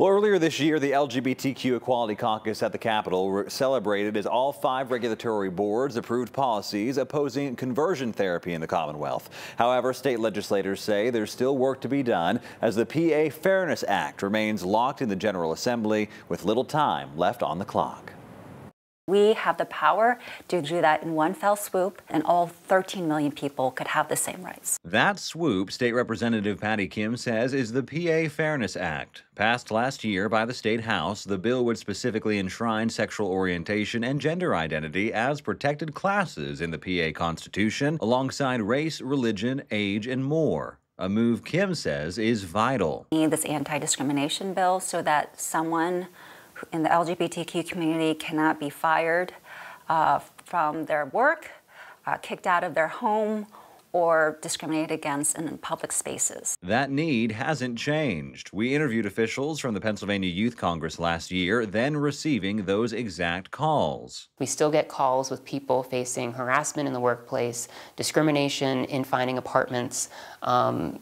Well, earlier this year, the LGBTQ Equality Caucus at the Capitol celebrated as all five regulatory boards approved policies opposing conversion therapy in the Commonwealth. However, state legislators say there's still work to be done as the PA Fairness Act remains locked in the General Assembly with little time left on the clock. We have the power to do that in one fell swoop, and all 13 million people could have the same rights. That swoop, State Representative Patty Kim says, is the PA Fairness Act. Passed last year by the State House, the bill would specifically enshrine sexual orientation and gender identity as protected classes in the PA Constitution, alongside race, religion, age, and more a move Kim says is vital. We need this anti discrimination bill so that someone in the LGBTQ community cannot be fired uh, from their work, uh, kicked out of their home, or discriminated against in public spaces. That need hasn't changed. We interviewed officials from the Pennsylvania Youth Congress last year, then receiving those exact calls. We still get calls with people facing harassment in the workplace, discrimination in finding apartments, um,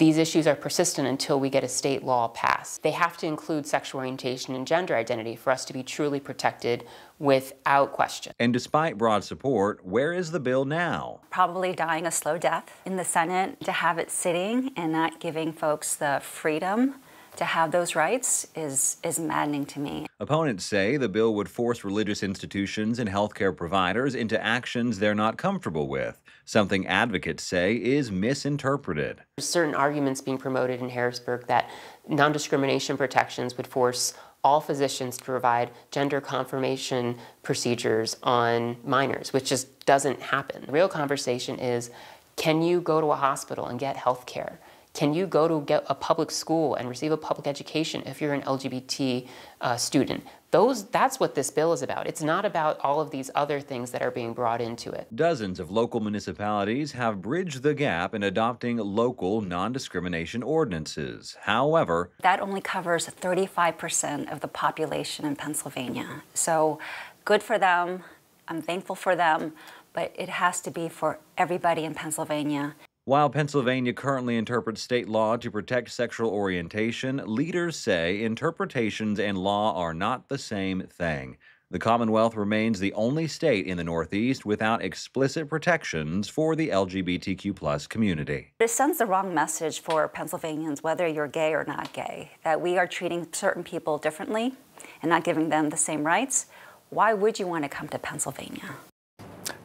these issues are persistent until we get a state law passed. They have to include sexual orientation and gender identity for us to be truly protected without question. And despite broad support, where is the bill now? Probably dying a slow death in the Senate to have it sitting and not giving folks the freedom to have those rights is, is maddening to me. Opponents say the bill would force religious institutions and healthcare providers into actions they're not comfortable with, something advocates say is misinterpreted. There's certain arguments being promoted in Harrisburg that non discrimination protections would force all physicians to provide gender confirmation procedures on minors, which just doesn't happen. The real conversation is can you go to a hospital and get health care? Can you go to get a public school and receive a public education if you're an LGBT uh, student? Those, that's what this bill is about. It's not about all of these other things that are being brought into it. Dozens of local municipalities have bridged the gap in adopting local non discrimination ordinances. However, that only covers 35% of the population in Pennsylvania. So good for them. I'm thankful for them, but it has to be for everybody in Pennsylvania. While Pennsylvania currently interprets state law to protect sexual orientation, leaders say interpretations and law are not the same thing. The Commonwealth remains the only state in the Northeast without explicit protections for the LGBTQ community. This sends the wrong message for Pennsylvanians, whether you're gay or not gay, that we are treating certain people differently and not giving them the same rights. Why would you want to come to Pennsylvania?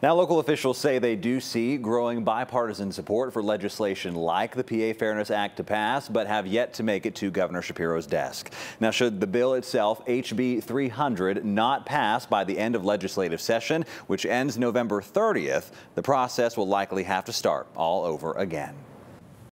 Now, local officials say they do see growing bipartisan support for legislation like the PA Fairness Act to pass, but have yet to make it to Governor Shapiro's desk. Now, should the bill itself, HB 300, not pass by the end of legislative session, which ends November 30th, the process will likely have to start all over again.